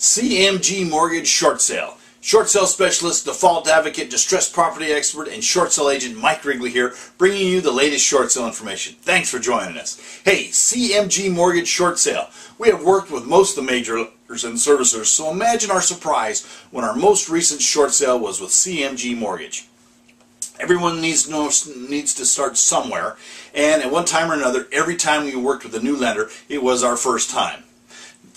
CMG Mortgage Short Sale. Short sale specialist, default advocate, distressed property expert, and short sale agent Mike Rigley here, bringing you the latest short sale information. Thanks for joining us. Hey, CMG Mortgage Short Sale. We have worked with most of the majors and servicers, so imagine our surprise when our most recent short sale was with CMG Mortgage. Everyone needs to, know, needs to start somewhere, and at one time or another, every time we worked with a new lender, it was our first time.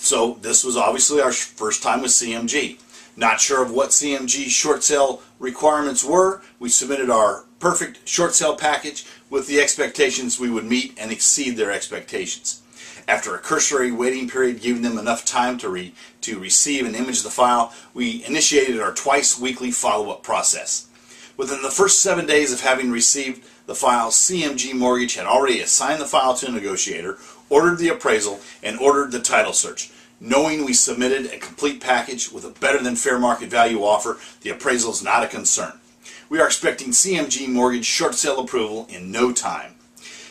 So this was obviously our first time with CMG. Not sure of what CMG short sale requirements were. We submitted our perfect short sale package with the expectations we would meet and exceed their expectations. After a cursory waiting period giving them enough time to, re to receive and image the file, we initiated our twice weekly follow-up process. Within the first seven days of having received the file, CMG Mortgage had already assigned the file to a negotiator, ordered the appraisal, and ordered the title search. Knowing we submitted a complete package with a better than fair market value offer, the appraisal is not a concern. We are expecting CMG Mortgage short sale approval in no time.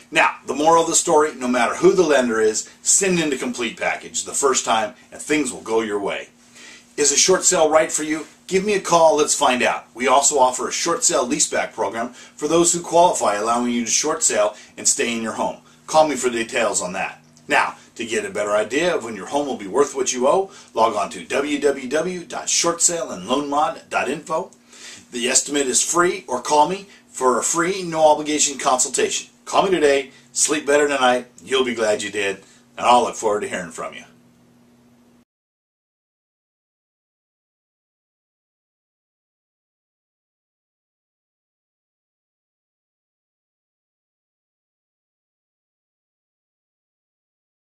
Now, the moral of the story, no matter who the lender is, send in the complete package the first time and things will go your way. Is a short sale right for you? Give me a call, let's find out. We also offer a short sale leaseback program for those who qualify, allowing you to short sale and stay in your home. Call me for details on that. Now, to get a better idea of when your home will be worth what you owe, log on to www.shortsaleandloanmod.info. The estimate is free or call me for a free, no obligation consultation. Call me today, sleep better tonight, you'll be glad you did, and I'll look forward to hearing from you.